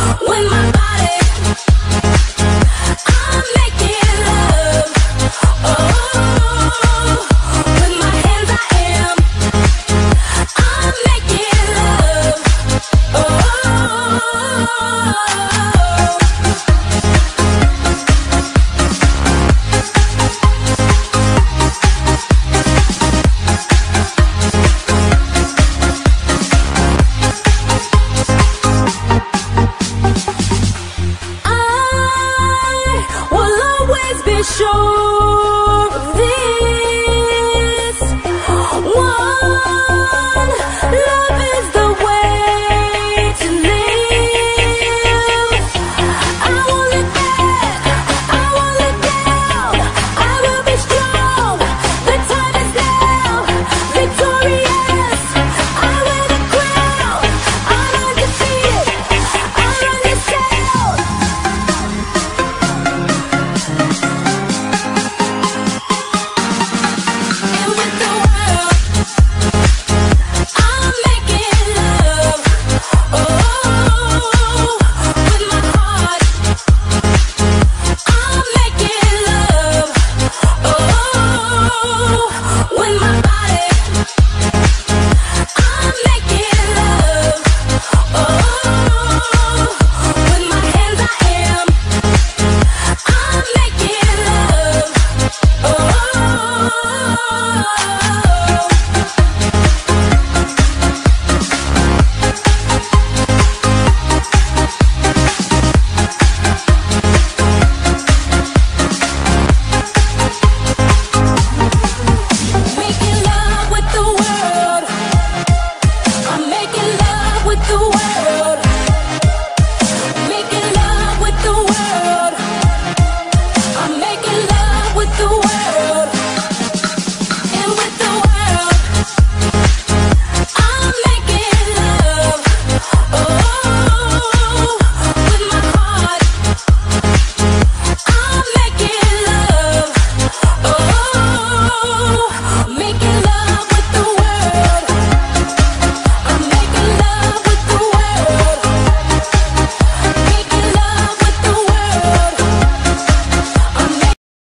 When my 挥手。